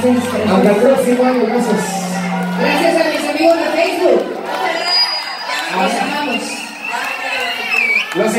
Gracias, Hasta el próximo año, gracias. Gracias a mis amigos de Facebook. Los amamos. Los